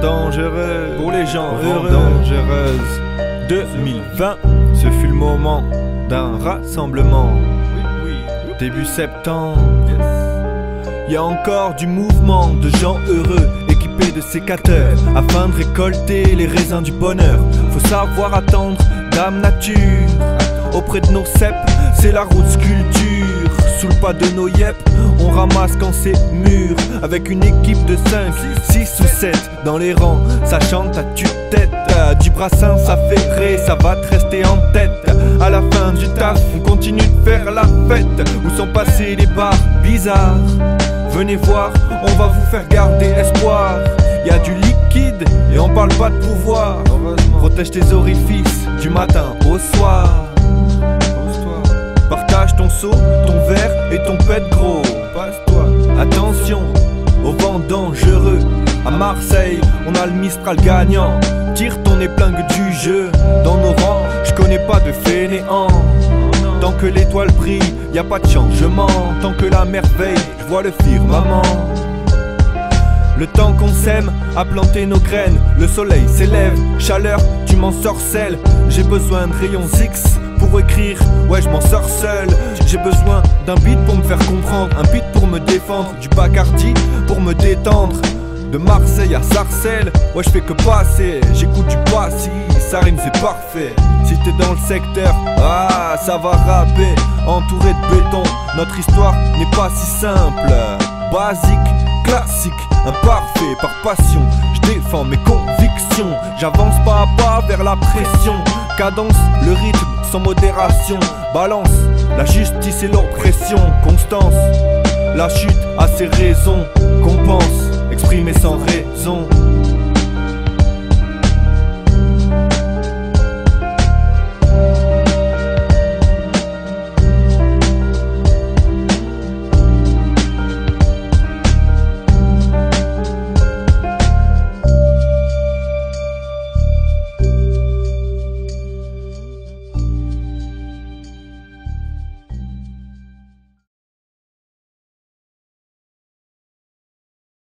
dangereux pour les gens heureux. dangereuse 2020, ce fut le moment d'un rassemblement. Début septembre, y a encore du mouvement de gens heureux équipés de sécateurs afin de récolter les raisins du bonheur. Faut savoir attendre dame nature auprès de nos cèpes, c'est la route sculpture. Sous le pas de nos yep, on ramasse quand c'est mûr Avec une équipe de 5, 6 ou 7 dans les rangs Ça chante à tue-tête Du brassin ça fait ré, ça va te rester en tête À la fin du taf, on continue de faire la fête Où sont passés les bars bizarres Venez voir, on va vous faire garder espoir y a du liquide et on parle pas de pouvoir. Protège tes orifices du matin au soir. Partage ton seau, et ton pet gros. Passe-toi. Attention au vent dangereux. À Marseille, on a le Mistral gagnant. Tire ton épingle du jeu. Dans nos rangs, je connais pas de fainéant. Tant que l'étoile brille, y a pas de changement. Tant que la merveille, je vois le firmament. Le temps qu'on sème a planté nos graines, le soleil s'élève, chaleur, tu m'en sorcelles. J'ai besoin de rayons X pour écrire, ouais je m'en sors seul. J'ai besoin d'un beat pour me faire comprendre. Un beat pour me défendre, du Bacardi pour me détendre. De Marseille à Sarcelles, ouais je fais que passer, j'écoute du passy, ça rime c'est parfait. Si t'es dans le secteur, ah ça va rapper, entouré de béton, notre histoire n'est pas si simple. Basique, classique, imparfait par passion, je défends mes convictions, j'avance pas à pas vers la pression, cadence, le rythme sans modération. Balance, la justice et l'oppression. Constance, la chute a ses raisons. Compense, exprimer sans raison.